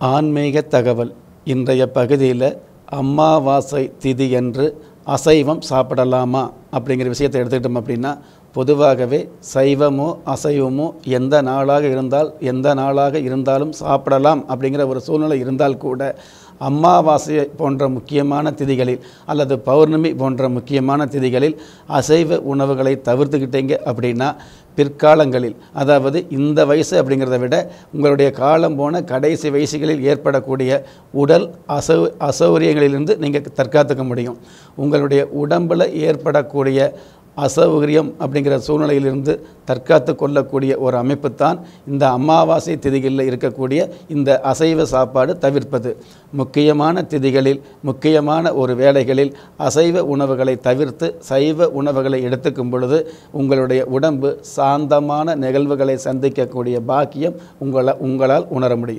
ஆன்மீக தகவல். இன்றைய பகுதியில் அமாவாசை திதி என்று அசைவம் சாப்பிடலாமா அப்படிங்கிற விஷயத்தை எடுத்துக்கிட்டோம் அப்படின்னா பொதுவாகவே சைவமோ அசைவமோ எந்த நாளாக இருந்தால் எந்த நாளாக இருந்தாலும் சாப்பிடலாம் அப்படிங்கிற ஒரு சூழ்நிலை இருந்தால் கூட அமாவாசை போன்ற முக்கியமான திதிகளில் அல்லது பௌர்ணமி போன்ற முக்கியமான திதிகளில் அசைவ உணவுகளை தவிர்த்துக்கிட்டீங்க அப்படின்னா பிற்காலங்களில் அதாவது இந்த வயசு அப்படிங்கிறத விட உங்களுடைய காலம் போன கடைசி வயசுகளில் ஏற்படக்கூடிய உடல் அசௌ அசௌகரியங்களிலிருந்து நீங்கள் தற்காத்துக்க முடியும். உங்களுடைய உடம்பில் ஏற்படக்கூடிய அசௌகரியம் அப்படிங்கிற சூழ்நிலையிலிருந்து தற்காத்து கொள்ளக்கூடிய ஒரு அமைப்பு தான் இந்த அமாவாசை திதிகளில் இருக்கக்கூடிய இந்த அசைவ சாப்பாடு தவிர்ப்பது. முக்கியமான திதிகளில் முக்கியமான ஒரு வேளைகளில் அசைவ உணவுகளை தவிர்த்து சைவ உணவுகளை எடுத்துக்கும் பொழுது உங்களுடைய உடம்பு சாந்தமான நிகழ்வுகளை சந்திக்கக்கூடிய பாக்கியம் உங்களை உங்களால் உணர முடியும்.